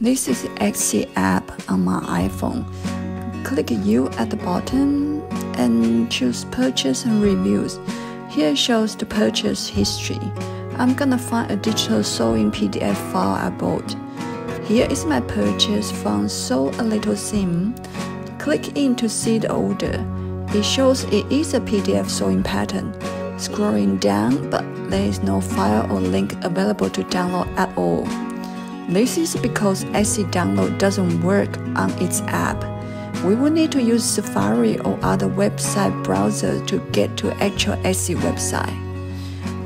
This is the Etsy app on my iPhone. Click U at the bottom and choose Purchase and Reviews. Here shows the purchase history. I'm gonna find a digital sewing PDF file I bought. Here is my purchase from Sew a Little Seam. Click in to see the order. It shows it is a PDF sewing pattern. Scrolling down, but there is no file or link available to download at all. This is because Etsy download doesn't work on its app. We will need to use Safari or other website browser to get to actual Etsy website.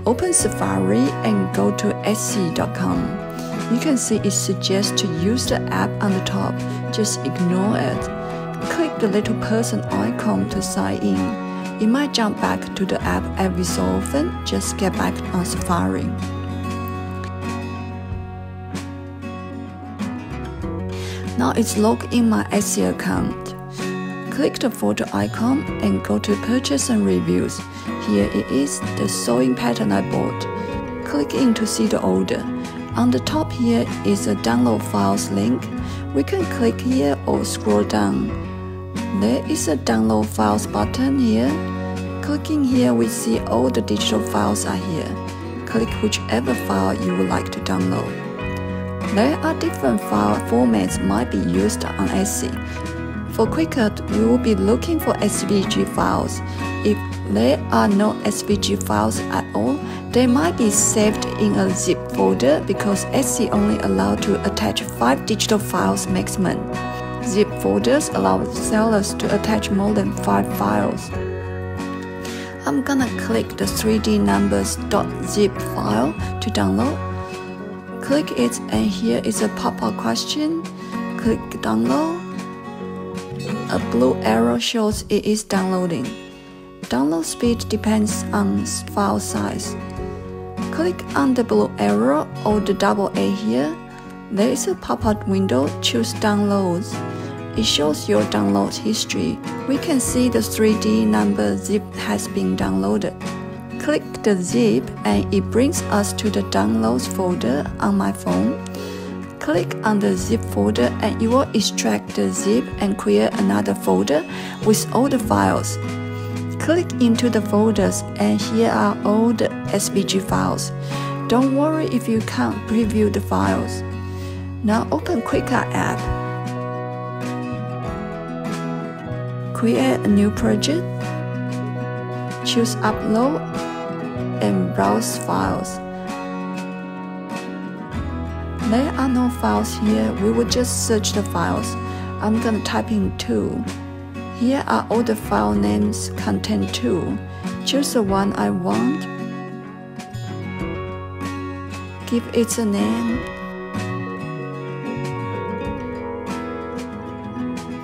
Open Safari and go to Etsy.com. You can see it suggests to use the app on the top. Just ignore it. Click the little person icon to sign in. It might jump back to the app every so often. Just get back on Safari. Now it's logged in my Etsy account. Click the photo icon and go to Purchase and Reviews. Here it is, the sewing pattern I bought. Click in to see the order. On the top here is a download files link. We can click here or scroll down. There is a download files button here. Clicking here we see all the digital files are here. Click whichever file you would like to download. There are different file formats might be used on Etsy. For Cricut, we will be looking for SVG files. If there are no SVG files at all, they might be saved in a zip folder because Etsy only allow to attach 5 digital files maximum. Zip folders allow sellers to attach more than 5 files. I'm gonna click the 3D numbers.zip file to download Click it and here is a pop-up question. Click download. A blue arrow shows it is downloading. Download speed depends on file size. Click on the blue arrow or the double A here. There is a pop-up window, choose downloads. It shows your download history. We can see the 3D number zip has been downloaded click the zip and it brings us to the downloads folder on my phone. Click on the zip folder and it will extract the zip and create another folder with all the files. Click into the folders and here are all the SVG files. Don't worry if you can't preview the files. Now open Cricut app. Create a new project. Choose Upload and browse files. There are no files here, we will just search the files. I'm gonna type in 2. Here are all the file names contain 2. Choose the one I want. Give it a name.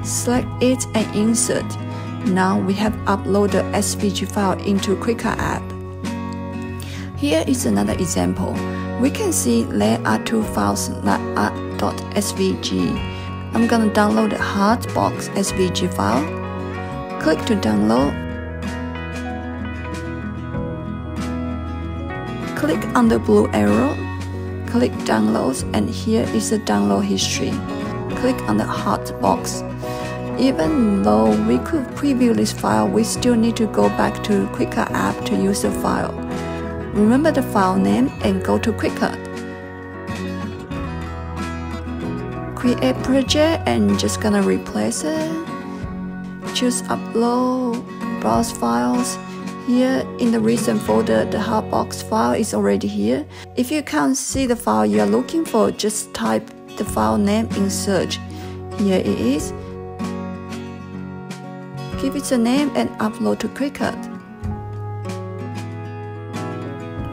Select it and insert. Now we have uploaded SVG file into Cricut app. Here is another example. We can see there are two files that are .svg. I'm gonna download the Heartbox SVG file. Click to download. Click on the blue arrow. Click downloads and here is the download history. Click on the Heartbox. Even though we could preview this file, we still need to go back to Cricut app to use the file. Remember the file name and go to Cricut. Create project and just gonna replace it. Choose upload, browse files. Here in the recent folder, the Heartbox file is already here. If you can't see the file you are looking for, just type the file name in search. Here it is. Give it a name and upload to Cricut.